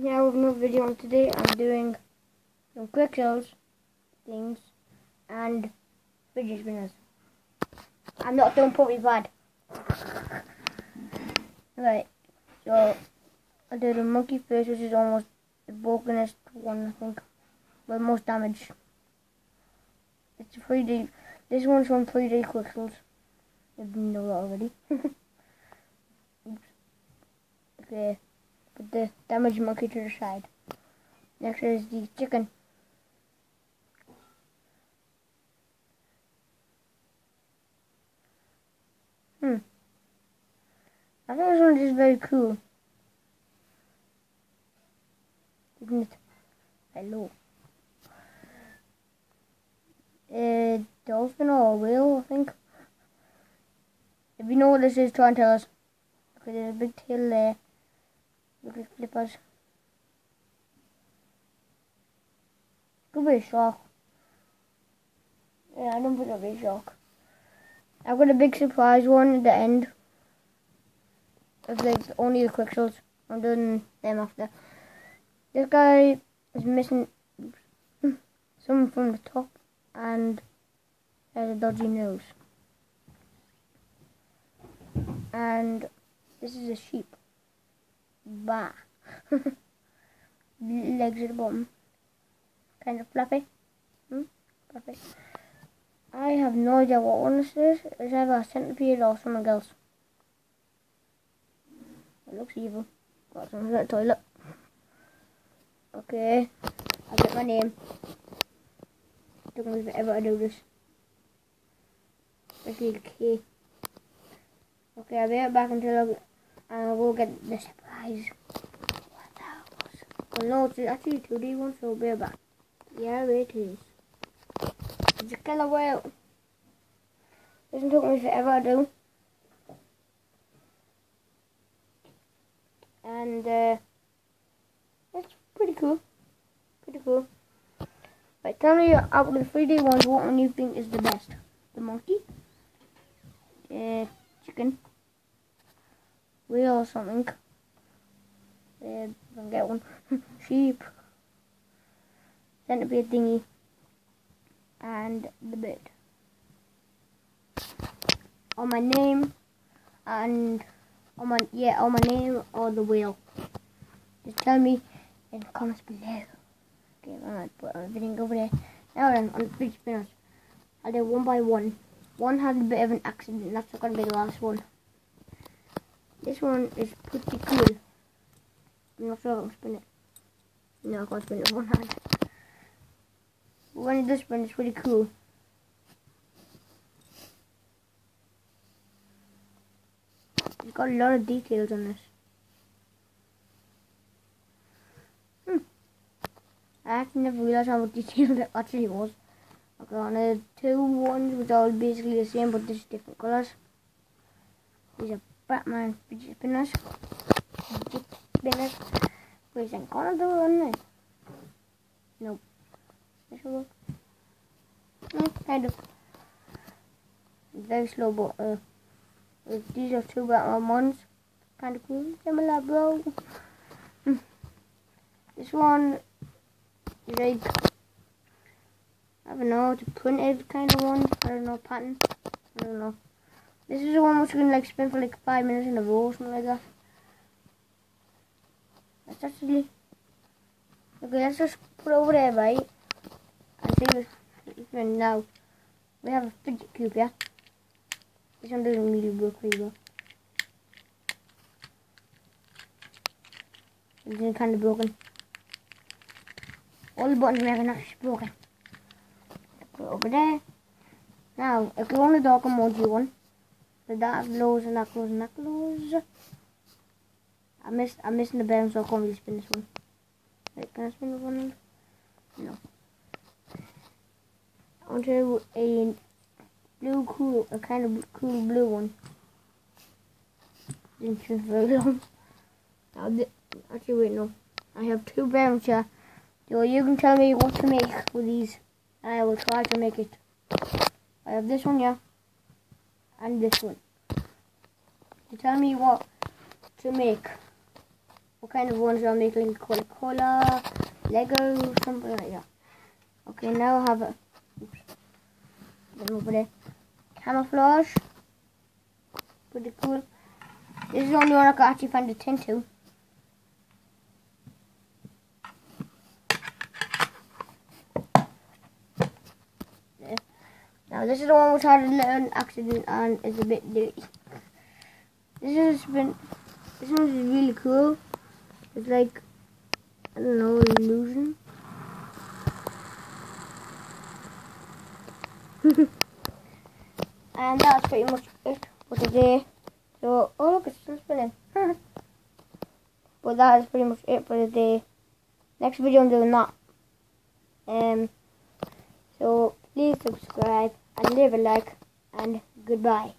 Now with another video and today I'm doing some quick shows, things, and fidget spinners. I'm not doing puppy bad Right, so I did a monkey first, which is almost the brokenest one, I think, with most damage. It's a 3D, this one's from 3D quick Qixels. You know that already. Oops. Okay put the damaged monkey to the side. Next is the chicken. Hmm. I think this one is very cool. Isn't it? Hello. A dolphin or a whale, I think. If you know what this is, try and tell us. Okay, there's a big tail there. Look at flippers. Could be a shark. Yeah, I don't think it'll be a shark. I've got a big surprise one at the end. It's like only the quick I'm doing them after. This guy is missing some from the top and has a dodgy nose. And this is a sheep. Bah. Legs at the bottom. Kind of fluffy. Hmm? Fluffy. I have no idea what one this is. It's either a centipede or something else. It looks evil. Got something at the toilet. Okay. I'll get my name. Took me forever to do this. The key. Okay, I'll be right back until I, I'll go get this guys. Hell? Oh no, it's actually 2D one, so be back. Yeah, it is. It's a killer whale. Doesn't took me forever to do. And uh, it's pretty cool. Pretty cool. Right, tell me out of the 3D ones, what one you think is the best? The monkey? Uh, chicken? Wheel or something? Can get one. Sheep. Centipede thingy. And the bird. On my name and on my yeah, on my name or the wheel. Just tell me in the comments below. Okay, I'm gonna put everything over there. Now then, on the big spinners. I'll do one by one. One had a bit of an accident, that's not gonna be the last one. This one is pretty cool. I'm not sure I'll spin it. No, I can't spin it one hand. When it does spin, it's pretty cool. It's got a lot of details on this. Hmm. I actually never realized how detailed it actually was. Okay, on the two ones which are basically the same but just different colours. These are Batman fidget spinners spinner. Wait, I'm gonna do it Nope. This will work. No, kind of. Very slow, but uh, these are two Batman ones. Kind of cool. Similar, bro. this one is like, I don't know, it's a printed kind of one. I don't know, pattern. I don't know. This is the one which can like spin for like five minutes in a row or something like that. Just put over there, right? And see if now we have a fidget cube, yeah. This one doesn't really work very well. It's kind of broken. All the buttons we have are broken. Put it over there. Now, if you want the dark emoji one, the that glows and that glows and that glows. I missed I'm missing the bottom so I can't really spin this one. Wait, can I spin the one? No. I want to a blue cool a kind of cool blue one. Didn't spin very long. Actually wait no. I have two barrels here. So you can tell me what to make with these I will try to make it. I have this one here and this one. You tell me what to make. What kind of ones I'll make like Coca-Cola, Lego, something like that. Okay, now I have a oops, over there. Camouflage. Pretty cool. This is the only one I can actually find a tin to. Now this is the one which had a little accident and is a bit dirty. This has been this one is really cool. It's like I don't know, illusion. and that's pretty much it for today. So, oh look, it's still spinning. but that is pretty much it for the day. Next video I'm doing that. Um, so please subscribe and leave a like and goodbye.